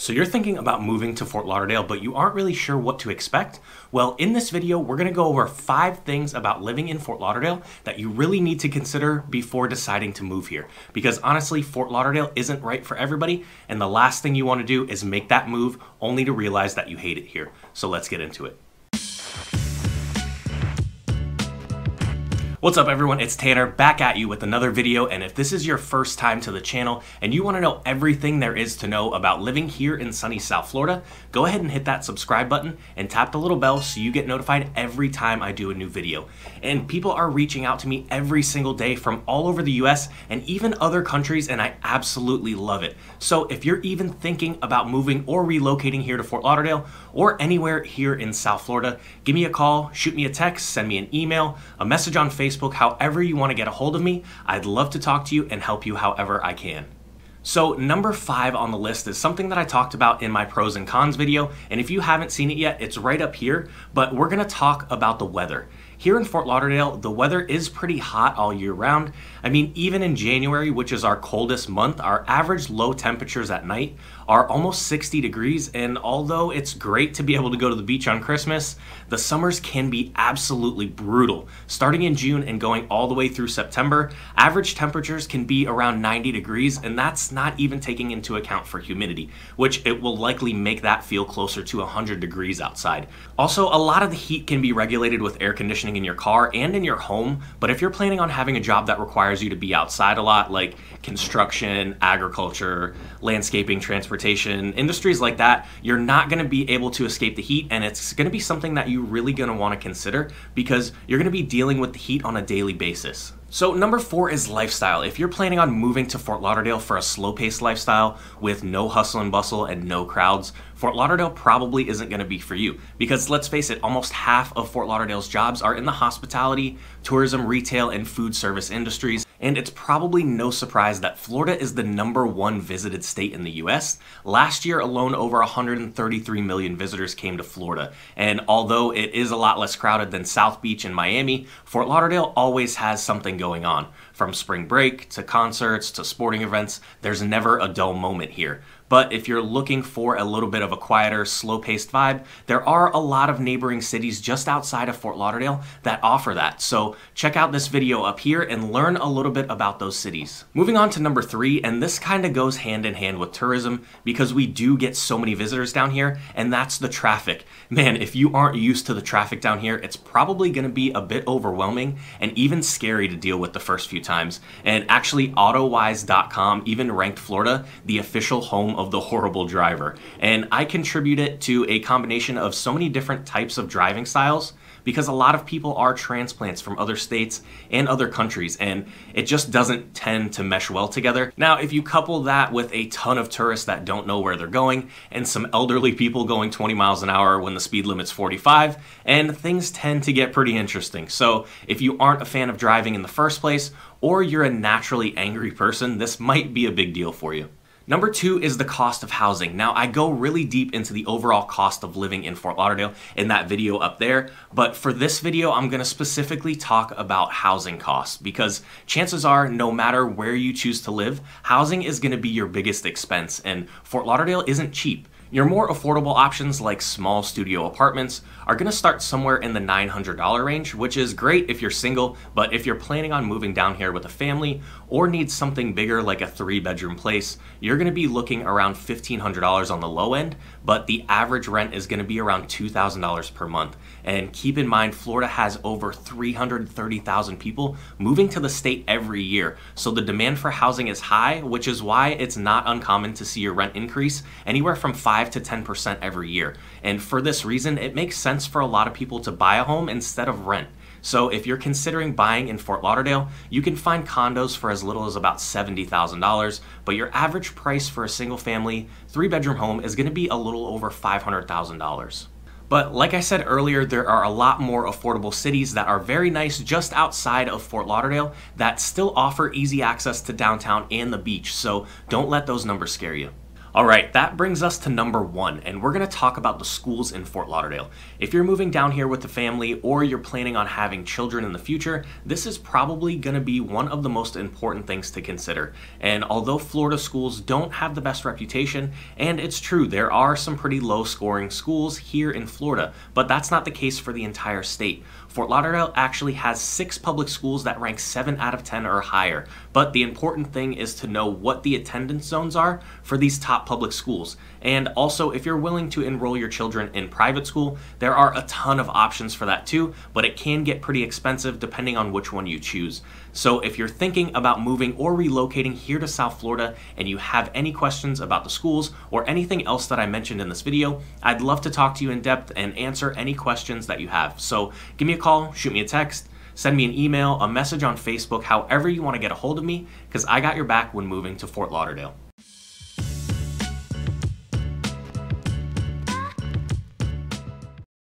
So you're thinking about moving to Fort Lauderdale, but you aren't really sure what to expect? Well, in this video, we're gonna go over five things about living in Fort Lauderdale that you really need to consider before deciding to move here. Because honestly, Fort Lauderdale isn't right for everybody, and the last thing you wanna do is make that move only to realize that you hate it here. So let's get into it. What's up everyone, it's Tanner back at you with another video and if this is your first time to the channel and you want to know everything there is to know about living here in sunny South Florida, go ahead and hit that subscribe button and tap the little bell so you get notified every time I do a new video. And people are reaching out to me every single day from all over the US and even other countries and I absolutely love it. So if you're even thinking about moving or relocating here to Fort Lauderdale or anywhere here in South Florida, give me a call, shoot me a text, send me an email, a message on Facebook Facebook, however you want to get a hold of me. I'd love to talk to you and help you however I can. So number five on the list is something that I talked about in my pros and cons video, and if you haven't seen it yet, it's right up here, but we're gonna talk about the weather. Here in Fort Lauderdale, the weather is pretty hot all year round. I mean, even in January, which is our coldest month, our average low temperatures at night are almost 60 degrees. And although it's great to be able to go to the beach on Christmas, the summers can be absolutely brutal. Starting in June and going all the way through September, average temperatures can be around 90 degrees, and that's not even taking into account for humidity, which it will likely make that feel closer to 100 degrees outside. Also, a lot of the heat can be regulated with air conditioning in your car and in your home. But if you're planning on having a job that requires you to be outside a lot, like construction, agriculture, landscaping, transportation, industries like that, you're not going to be able to escape the heat. And it's going to be something that you're really going to want to consider because you're going to be dealing with the heat on a daily basis. So number four is lifestyle. If you're planning on moving to Fort Lauderdale for a slow-paced lifestyle with no hustle and bustle and no crowds, Fort Lauderdale probably isn't going to be for you. Because let's face it, almost half of Fort Lauderdale's jobs are in the hospitality, tourism, retail, and food service industries and it's probably no surprise that Florida is the number one visited state in the US. Last year alone, over 133 million visitors came to Florida, and although it is a lot less crowded than South Beach and Miami, Fort Lauderdale always has something going on. From spring break to concerts to sporting events, there's never a dull moment here. But if you're looking for a little bit of a quieter, slow paced vibe, there are a lot of neighboring cities just outside of Fort Lauderdale that offer that. So check out this video up here and learn a little bit about those cities. Moving on to number three, and this kind of goes hand in hand with tourism because we do get so many visitors down here, and that's the traffic. Man, if you aren't used to the traffic down here, it's probably gonna be a bit overwhelming and even scary to deal with the first few times. And actually, AutoWise.com even ranked Florida the official home of the horrible driver. And I contribute it to a combination of so many different types of driving styles because a lot of people are transplants from other states and other countries, and it just doesn't tend to mesh well together. Now, if you couple that with a ton of tourists that don't know where they're going, and some elderly people going 20 miles an hour when the speed limit's 45, and things tend to get pretty interesting. So, if you aren't a fan of driving in the first place, or you're a naturally angry person, this might be a big deal for you. Number two is the cost of housing. Now, I go really deep into the overall cost of living in Fort Lauderdale in that video up there, but for this video, I'm gonna specifically talk about housing costs because chances are, no matter where you choose to live, housing is gonna be your biggest expense, and Fort Lauderdale isn't cheap. Your more affordable options like small studio apartments are gonna start somewhere in the $900 range, which is great if you're single, but if you're planning on moving down here with a family or need something bigger like a three bedroom place, you're gonna be looking around $1,500 on the low end, but the average rent is gonna be around $2,000 per month. And keep in mind, Florida has over 330,000 people moving to the state every year. So the demand for housing is high, which is why it's not uncommon to see your rent increase anywhere from 5 5 to 10% every year. And for this reason, it makes sense for a lot of people to buy a home instead of rent. So if you're considering buying in Fort Lauderdale, you can find condos for as little as about $70,000, but your average price for a single family, three bedroom home is gonna be a little over $500,000. But like I said earlier, there are a lot more affordable cities that are very nice just outside of Fort Lauderdale that still offer easy access to downtown and the beach, so don't let those numbers scare you. All right, that brings us to number one, and we're going to talk about the schools in Fort Lauderdale. If you're moving down here with the family or you're planning on having children in the future, this is probably going to be one of the most important things to consider. And although Florida schools don't have the best reputation, and it's true, there are some pretty low scoring schools here in Florida, but that's not the case for the entire state. Fort Lauderdale actually has six public schools that rank 7 out of 10 or higher, but the important thing is to know what the attendance zones are for these top public schools. And also, if you're willing to enroll your children in private school, there are a ton of options for that too, but it can get pretty expensive depending on which one you choose. So if you're thinking about moving or relocating here to South Florida and you have any questions about the schools or anything else that I mentioned in this video, I'd love to talk to you in depth and answer any questions that you have. So give me a call, shoot me a text, send me an email, a message on Facebook, however you want to get a hold of me, because I got your back when moving to Fort Lauderdale.